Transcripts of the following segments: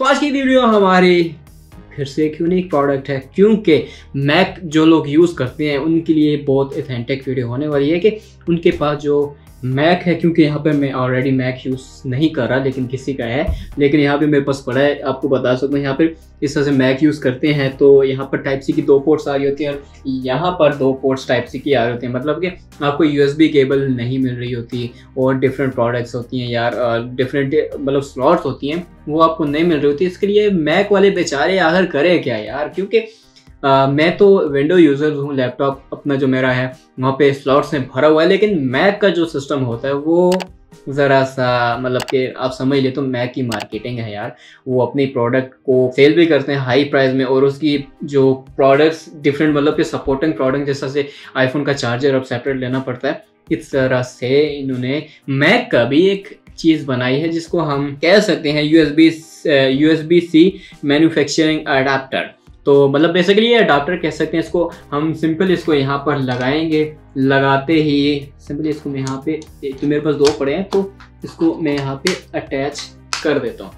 तो आज की वीडियो हमारी फिर से एक यूनिक प्रोडक्ट है, क्योंकि मैक जो लोग यूज़ करते हैं, उनके लिए बहुत एथेंटिक वीडियो होने वाली है कि उनके पास जो मैक है क्योंकि यहाँ पे मैं ऑलरेडी मैक यूज़ नहीं कर रहा, लेकिन किसी का है। लेकिन यहाँ पे मेरे पास पड़ा है, आपको बता सकता हूँ, यहाँ पे इस तरह से मैक यूज़ करते हैं तो यहाँ पर टाइप सी की दो पोर्ट्स आ रही होती हैं, और यहाँ पर दो पोर्ट्स टाइप सी की आ रही होती हैं। मतलब कि आपको यूएसबी केबल नहीं मिल रही होती, और डिफरेंट प्रोडक्ट्स होती हैं, यार डिफरेंट मतलब स्लॉट्स होती हैं, वो आपको नहीं मिल रही होती। इसके लिए मैक वाले बेचारे आखिर करें क्या यार? क्योंकि Uh, मैं तो विंडो यूज़र हूँ लैपटॉप अपना जो मेरा है वहाँ पे स्लॉट्स में भरा हुआ है लेकिन मैक का जो सिस्टम होता है वो ज़रा सा मतलब कि आप समझ ले तो मैक की मार्केटिंग है यार। वो अपनी प्रोडक्ट को सेल भी करते हैं हाई प्राइस में और उसकी जो प्रोडक्ट्स डिफरेंट मतलब कि सपोर्टिंग प्रोडक्ट जैसा से आईफोन का चार्जर अब सेपरेट लेना पड़ता है इस तरह से इन्होंने मैक का भी एक चीज़ बनाई है जिसको हम कह सकते हैं U S B U S B C manufacturing adapter तो मतलब बेसिकली ये अडाप्टर कह सकते हैं इसको, हम सिंपल इसको यहाँ पर लगाएँगे, लगाते ही सिंपली इसको मैं यहाँ पे तो मेरे पास दो पड़े हैं तो इसको मैं यहाँ पे अटैच कर देता हूँ।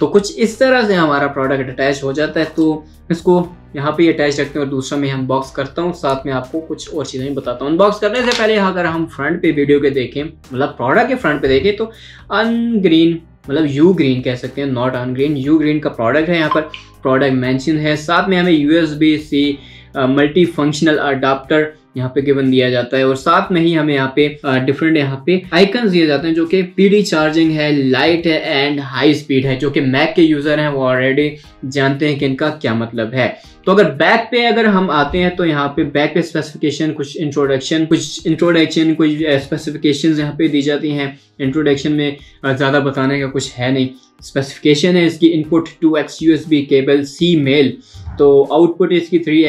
तो कुछ इस तरह से हमारा प्रोडक्ट अटैच हो जाता है तो इसको यहाँ पे अटैच रखते हैं और दूसरा मैं अनबॉक्स करता हूँ, साथ में आपको कुछ और चीज़ें भी बताता हूँ। अनबॉक्स करने से पहले अगर हम फ्रंट पे वीडियो के देखें मतलब प्रोडक्ट के फ्रंट पे देखें तो अनग्रीन मतलब यू ग्रीन कह सकते हैं not on green you green का प्रोडक्ट है यहाँ पर. प्रोडक्ट मेंशन है. साथ में हमें U S B C multi functional adapter यहाँ पे गिवन दिया जाता है और साथ में ही हमें यहाँ पे डिफरेंट यहाँ पे आइकन दिए जाते हैं जो कि पीडी चार्जिंग है लाइट है एंड हाई स्पीड है, जो कि मैक के यूज़र हैं, वो ऑलरेडी जानते हैं कि इनका क्या मतलब है। तो अगर बैक पे अगर हम आते हैं तो यहाँ पे बैक पे स्पेसिफिकेशन कुछ इंट्रोडक्शन कुछ इंट्रोडक्शन कुछ स्पेसिफिकेशन यहाँ पे दी जाती हैं। इंट्रोडक्शन में ज़्यादा बताने का कुछ है नहीं। स्पेसिफिकेशन है इसकी input to X cable C male तो आउटपुट इसकी थ्री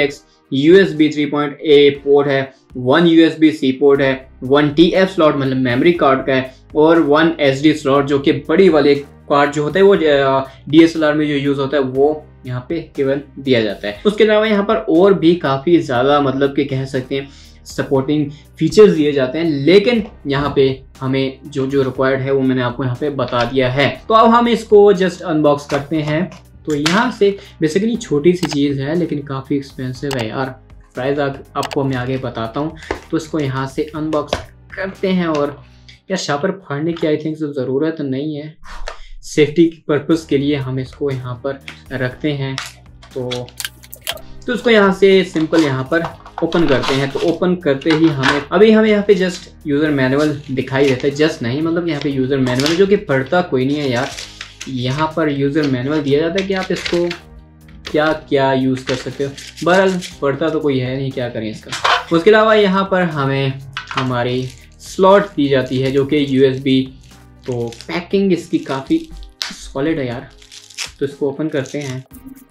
USB ए पोर्ट है वन USB सी पोर्ट है वन TF स्लॉट मतलब मेमोरी कार्ड का है, और वन SD स्लॉट जो कि बड़ी वाले कार्ड जो होता है, वो DSLR में जो यूज़ होता है, वो यहाँ पे केवल दिया जाता है। उसके अलावा यहाँ पर और भी काफ़ी ज़्यादा मतलब कि कह सकते हैं सपोर्टिंग फीचर्स दिए जाते हैं, लेकिन यहाँ पे हमें जो जो रिक्वायर्ड है, वो मैंने आपको यहाँ पे बता दिया है। तो अब हम इसको जस्ट अनबॉक्स करते हैं। तो यहाँ से बेसिकली छोटी सी चीज़ है, लेकिन काफ़ी एक्सपेंसिव है यार। प्राइस आपको मैं आगे बताता हूँ। तो इसको यहाँ से अनबॉक्स करते हैं और यार शापर फाड़ने की आई थिंक तो ज़रूरत नहीं है। सेफ्टी पर्पज़ के लिए हम इसको यहाँ पर रखते हैं। तो तो उसको यहाँ से सिंपल यहाँ पर ओपन करते हैं। तो ओपन करते ही हमें, अभी हमें यहाँ पे जस्ट यूज़र मैनुअल दिखाई देता है। जस्ट नहीं मतलब यहाँ पे यूज़र मैनुअल जो कि पढ़ता कोई नहीं है यार। यहाँ पर यूज़र मैनुअल दिया जाता है कि आप इसको क्या क्या यूज़ कर सकते हो। बहरहाल, पढ़ता तो कोई है नहीं, क्या करें इसका। उसके अलावा यहाँ पर हमें हमारी स्लॉट दी जाती है, जो कि यूएसबी तो पैकिंग इसकी काफ़ी सॉलिड है यार। तो इसको ओपन करते हैं।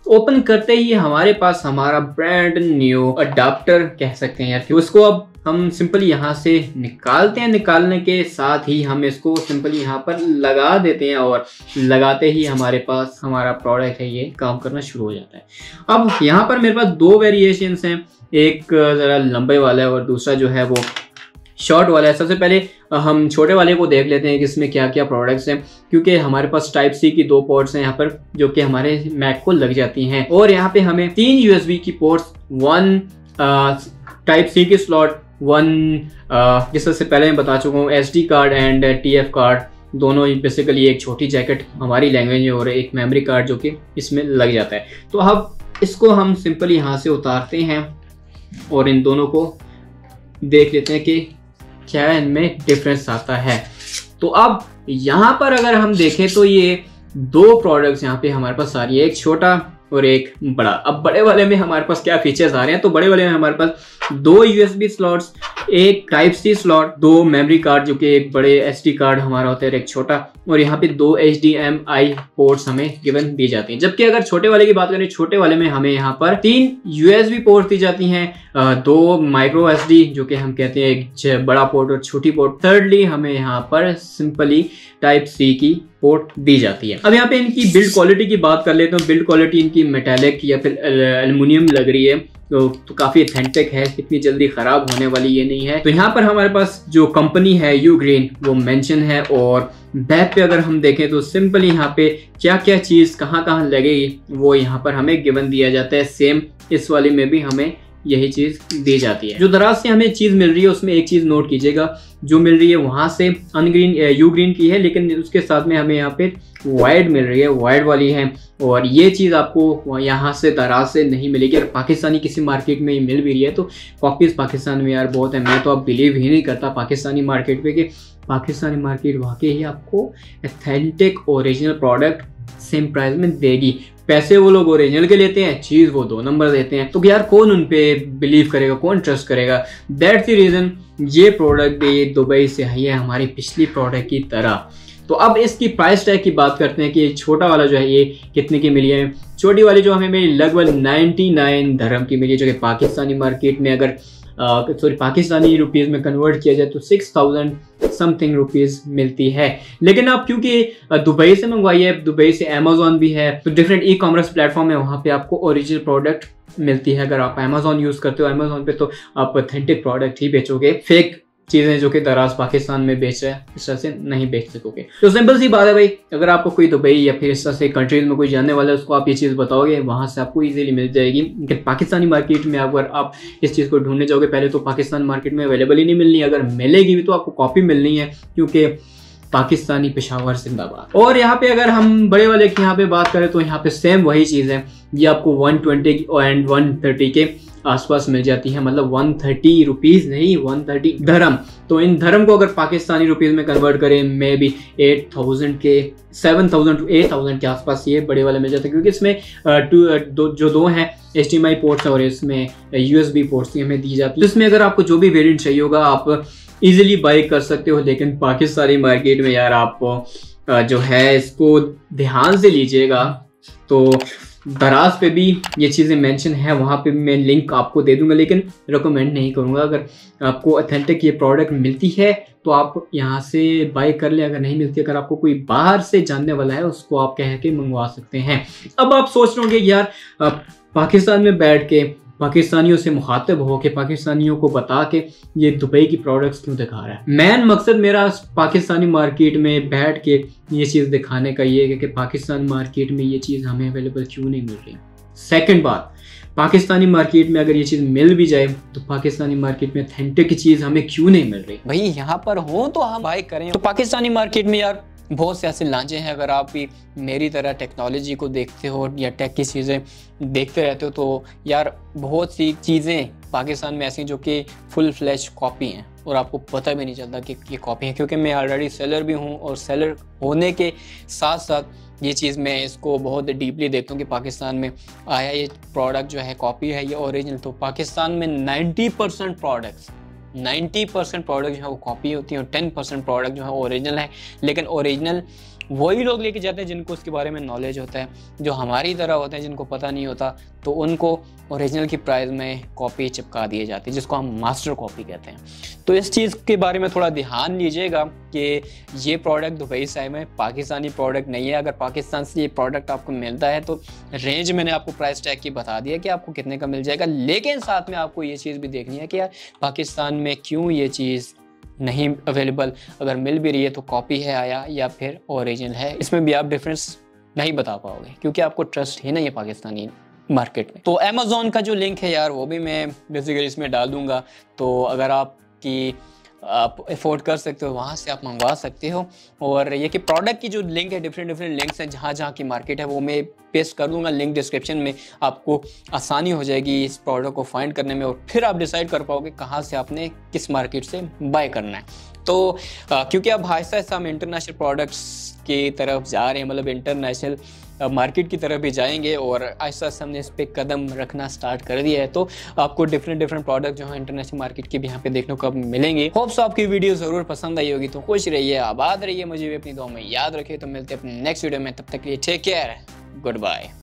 ओपन करते ही हमारे पास हमारा ब्रांड न्यू अडाप्टर कह सकते हैं यार उसको अब हम सिंपली यहाँ से निकालते हैं, निकालने के साथ ही हम इसको सिंपली यहाँ पर लगा देते हैं और लगाते ही हमारे पास, हमारा प्रोडक्ट है ये, काम करना शुरू हो जाता है। अब यहाँ पर मेरे पास दो वेरिएशंस हैं। एक ज़रा लंबे वाला है और दूसरा जो है वो शॉर्ट वाला है। सबसे पहले हम छोटे वाले को देख लेते हैं कि इसमें क्या क्या प्रोडक्ट्स हैं, क्योंकि हमारे पास टाइप सी की दो पोर्ट्स हैं यहाँ पर, जो कि हमारे मैक को लग जाती हैं। और यहाँ पे हमें तीन यूएसबी की पोर्ट्स वन टाइप सी की स्लॉट वन जिस तरह से पहले मैं बता चुका हूँ S D card and T F card दोनों बेसिकली एक छोटी जैकेट हमारी लैंग्वेज में और एक मेमोरी कार्ड जो कि इसमें लग जाता है। तो अब इसको हम सिंपल यहाँ से उतारते हैं और इन दोनों को देख लेते हैं कि क्या इनमें डिफरेंस आता है। तो अब यहाँ पर अगर हम देखें तो ये दो प्रोडक्ट्स यहाँ पे हमारे पास आ रही है। एक छोटा और एक बड़ा। अब बड़े वाले में हमारे पास क्या फीचर्स आ रहे हैं? तो बड़े वाले में हमारे पास दो यूएसबी स्लॉट्स एक टाइप सी स्लॉट दो मेमोरी कार्ड जो कि एक बड़े एसडी कार्ड हमारा होता है एक छोटा। और यहाँ पे दो एच डी पोर्ट्स हमें गिवन दी जाती हैं। जबकि अगर छोटे वाले की बात करें, छोटे वाले में हमें यहाँ पर तीन यूएसबी पोर्ट दी जाती हैं। दो माइक्रो एसडी जो कि हम कहते हैं एक बड़ा पोर्ट और छोटी पोर्ट थर्डली हमें यहाँ पर सिंपली टाइप सी की पोर्ट दी जाती है। अब यहाँ पे इनकी बिल्ड क्वालिटी की बात कर लेते हैं। बिल्ड क्वालिटी इनकी मेटेलिक या फिर एल्यूमिनियम लग रही है। तो, तो काफ़ी अथेंटिक है। इतनी जल्दी ख़राब होने वाली ये नहीं है। तो यहाँ पर हमारे पास जो कंपनी है यू ग्रीन वो मेंशन है और बैक पे अगर हम देखें तो सिंपल यहाँ पे क्या क्या चीज़ कहाँ कहाँ लगेगी वो यहाँ पर हमें गिवन दिया जाता है। सेम इस वाली में भी हमें यही चीज़ दी जाती है। जो दराज से हमें चीज़ मिल रही है, उसमें एक चीज़ नोट कीजिएगा। जो मिल रही है वहाँ से अनग्रीन यू ग्रीन की है, लेकिन उसके साथ में हमें यहाँ पे वाइड मिल रही है वाइड वाली है। और ये चीज़ आपको यहाँ से, दराज से नहीं मिलेगी। अगर पाकिस्तानी किसी मार्केट में ही मिल भी रही है तो कॉपीज पाकिस्तान में यार बहुत है। मैं तो आप बिलीव ही नहीं करता पाकिस्तानी मार्केट पे कि पाकिस्तानी मार्केट वाकई ही आपको authentic original product same price में देगी। पैसे वो लोग ओरिजिनल के लेते हैं चीज़ वो दो नंबर देते हैं। तो यार कौन उन पे बिलीव करेगा, कौन ट्रस्ट करेगा? दैट्स द रीजन ये प्रोडक्ट भी दुबई से है हमारी पिछली प्रोडक्ट की तरह। तो अब इसकी प्राइस टैग की बात करते हैं कि छोटा वाला जो है ये कितने की मिली है? छोटी वाली जो हमें मिली, लगभग 99 धर्म की मिली, जो कि पाकिस्तानी मार्केट में अगर सॉरी पाकिस्तानी रुपीज़ में कन्वर्ट किया जाए तो सिक्स थाउज़ेंड समथिंग रुपीज़ मिलती है। लेकिन आप क्योंकि दुबई से मंगवाई है, दुबई से अमेजोन भी है तो डिफरेंट ई कॉमर्स प्लेटफॉर्म है, वहाँ पे आपको ओरिजिनल प्रोडक्ट मिलती है। अगर आप अमेजोन यूज़ करते हो अमेजोन पे तो आप ऑथेंटिक प्रोडक्ट ही बेचोगे। फेक चीज़ें जो कि दराज पाकिस्तान में बेच रहे हैं, इस तरह से नहीं बेच सकोगे। तो सिंपल सी बात है भाई, अगर आपको कोई दुबई या फिर इस तरह से कंट्रीज़ में कोई जानने वाला है, उसको आप ये चीज़ बताओगे, वहाँ से आपको इजीली मिल जाएगी। लेकिन पाकिस्तानी मार्केट में अगर आप इस चीज़ को ढूँढने जाओगे, पहले तो पाकिस्तान मार्केट में अवेलेबल ही नहीं मिलनी अगर मिलेगी भी तो आपको कॉपी मिलनी है, क्योंकि पाकिस्तानी पेशावर जिंदाबाद। और यहाँ पे अगर हम बड़े वाले की यहाँ पे बात करें तो यहाँ पे सेम वही चीज़ है, ये आपको 120 एंड 130 के आसपास मिल जाती है। मतलब वन थर्टी रुपीज़ नहीं वन थर्टी धर्म। तो इन धर्म को अगर पाकिस्तानी रुपीज़ में कन्वर्ट करें मे बी एट थाउज़ेंड के seven thousand to eight thousand के आसपास ये बड़े वाले मिल जाते हैं। क्योंकि इसमें टू दो, जो दो हैं एच टी आई पोर्ट्स और इसमें यू एस बी पोर्ट्स हमें दी जाती है। इसमें अगर आपको जो भी वेरियंट चाहिए होगा, आप इजिली बाई कर सकते हो। लेकिन पाकिस्तानी मार्केट में यार आप जो है, इसको ध्यान से लीजिएगा। तो दराज पे भी ये चीज़ें मेंशन है, वहाँ पे मैं लिंक आपको दे दूँगा, लेकिन रिकमेंड नहीं करूँगा। अगर आपको अथेंटिक ये प्रोडक्ट मिलती है तो आप यहाँ से बाय कर लें, अगर नहीं मिलती, अगर आपको कोई बाहर से जानने वाला है, उसको आप कह के मंगवा सकते हैं। अब आप सोच रहे होंगे, यार पाकिस्तान में बैठ के पाकिस्तानियों से मुखातिब हो के पाकिस्तानियों को बता के ये दुबई की प्रोडक्ट्स क्यों दिखा रहा है? मेन मकसद मेरा पाकिस्तानी मार्केट में बैठ के ये चीज़ दिखाने का ये है कि पाकिस्तान मार्केट में ये चीज़ हमें अवेलेबल क्यों नहीं मिल रही? सेकेंड बात पाकिस्तानी मार्केट में अगर ये चीज़ मिल भी जाए तो पाकिस्तानी मार्केट में अथेंटिक चीज़ हमें क्यों नहीं मिल रही? भाई यहाँ पर हो तो हम बाय करें। तो पाकिस्तानी मार्केट में यार बहुत से ऐसे लांचे हैं, अगर आप भी मेरी तरह टेक्नोलॉजी को देखते हो या टेक की चीज़ें देखते रहते हो तो यार बहुत सी चीज़ें पाकिस्तान में ऐसी जो कि फुल फ्लैश कॉपी हैं और आपको पता भी नहीं चलता कि ये कॉपी है, क्योंकि मैं ऑलरेडी सेलर भी हूँ और सेलर होने के साथ साथ ये चीज़ मैं इसको बहुत डीपली देखता हूँ कि पाकिस्तान में आया, ये प्रोडक्ट जो है कॉपी है, ये ओरिजिनल तो पाकिस्तान में 90 परसेंट प्रोडक्ट्स 90 परसेंट प्रोडक्ट जो है वो कॉपी होती है और 10 परसेंट प्रोडक्ट जो है ओरिजिनल है। लेकिन ओरिजिनल वही लोग लेके जाते हैं जिनको उसके बारे में नॉलेज होता है, जो हमारी तरह होते हैं, जिनको पता नहीं होता तो उनको ओरिजिनल की प्राइस में कॉपी चिपका दिए जाती है, जिसको हम मास्टर कॉपी कहते हैं। तो इस चीज़ के बारे में थोड़ा ध्यान लीजिएगा कि ये प्रोडक्ट दुबई से में पाकिस्तानी प्रोडक्ट नहीं है। अगर पाकिस्तान से ये प्रोडक्ट आपको मिलता है तो रेंज मैंने आपको प्राइस टैग की बता दिया कि आपको कितने का मिल जाएगा। लेकिन साथ में आपको ये चीज़ भी देखनी है कि यार, पाकिस्तान में क्यों ये चीज़ नहीं अवेलेबल अगर मिल भी रही है तो कॉपी है आया या फिर ओरिजिनल है, इसमें भी आप डिफरेंस नहीं बता पाओगे, क्योंकि आपको ट्रस्ट ही नहीं है पाकिस्तानी मार्केट में। तो अमेजोन का जो लिंक है यार, वो भी मैं बेसिकली इसमें डाल दूँगा। तो अगर आपकी आप अफोर्ड कर सकते हो, वहाँ से आप मंगवा सकते हो। और ये कि प्रोडक्ट की जो लिंक है डिफरेंट डिफरेंट लिंक्स हैं, जहाँ जहाँ की मार्केट है, वो मैं पेस्ट कर दूँगा लिंक डिस्क्रिप्शन में। आपको आसानी हो जाएगी इस प्रोडक्ट को फाइंड करने में और फिर आप डिसाइड कर पाओगे कहाँ से आपने किस मार्केट से बाय करना है। तो क्योंकि अब आहिस्ता आहिस्ता हम इंटरनेशनल प्रोडक्ट्स की तरफ़ जा रहे हैं मतलब इंटरनेशनल मार्केट की तरफ़ भी जाएँगे और आहिस्ता आहिस्ता हमने इस पर कदम रखना स्टार्ट कर दिया है। तो आपको डिफरेंट डिफरेंट प्रोडक्ट जो है इंटरनेशनल मार्केट के भी यहाँ पे देखने को मिलेंगे। होप्स आपकी वीडियो ज़रूर पसंद आई होगी तो खुश रहिए, आबाद रहिए, मुझे भी अपनी दो में याद रखिए। तो मिलते हैं अपने नेक्स्ट वीडियो में, तब तक के लिए टेक केयर गुड बाय